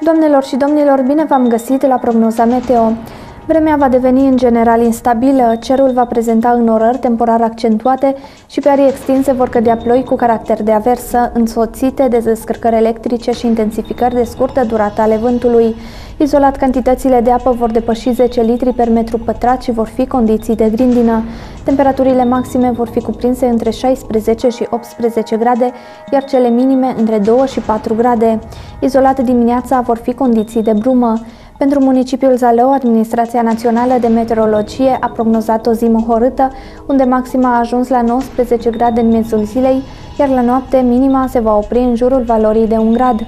Doamnelor și domnilor, bine v-am găsit la prognoza meteo. Vremea va deveni în general instabilă, cerul va prezenta înnorări temporar accentuate și pe arii extinse vor cădea ploi cu caracter de aversă, însoțite de descărcări electrice și intensificări de scurtă durată ale vântului. Izolat, cantitățile de apă vor depăși 10 litri per metru pătrat și vor fi condiții de grindină. Temperaturile maxime vor fi cuprinse între 16 și 18 grade, iar cele minime între 2 și 4 grade. Izolat dimineața vor fi condiții de brumă. Pentru municipiul Zalău, Administrația Națională de Meteorologie a prognozat o zi mohorâtă, unde maxima a ajuns la 19 grade în miezul zilei, iar la noapte minima se va opri în jurul valorii de 1 grad.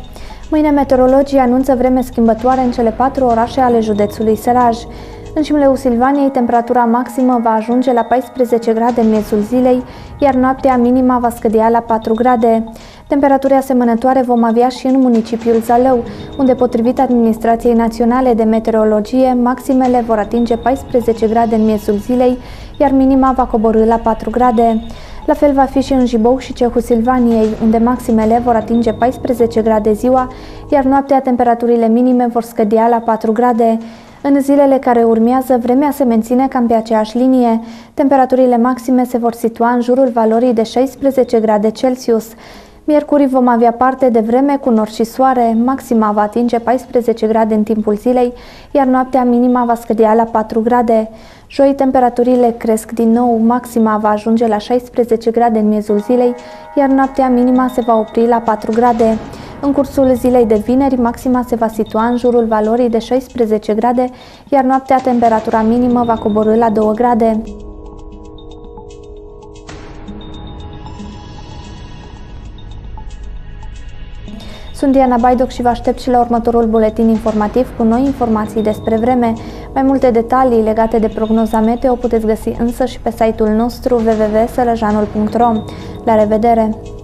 Mâine meteorologii anunță vreme schimbătoare în cele patru orașe ale județului Săraj. În Șimleu Silvaniei, temperatura maximă va ajunge la 14 grade în miezul zilei, iar noaptea minima va scădea la 4 grade. Temperaturi asemănătoare vom avea și în municipiul Zalău, unde, potrivit Administrației Naționale de Meteorologie, maximele vor atinge 14 grade în miezul zilei, iar minima va coborâ la 4 grade. La fel va fi și în Jibou și Cehul Silvaniei, unde maximele vor atinge 14 grade ziua, iar noaptea temperaturile minime vor scădea la 4 grade. În zilele care urmează, vremea se menține cam pe aceeași linie. Temperaturile maxime se vor situa în jurul valorii de 16 grade Celsius. Miercuri vom avea parte de vreme cu nor și soare, maxima va atinge 14 grade în timpul zilei, iar noaptea minima va scădea la 4 grade. Joi temperaturile cresc din nou, maxima va ajunge la 16 grade în miezul zilei, iar noaptea minima se va opri la 4 grade. În cursul zilei de vineri, maxima se va situa în jurul valorii de 16 grade, iar noaptea temperatura minimă va coborâ la 2 grade. Sunt Diana Baidoc și vă aștept și la următorul buletin informativ cu noi informații despre vreme. Mai multe detalii legate de prognoza meteo puteți găsi însă și pe site-ul nostru www.sălăjanul.ro. La revedere!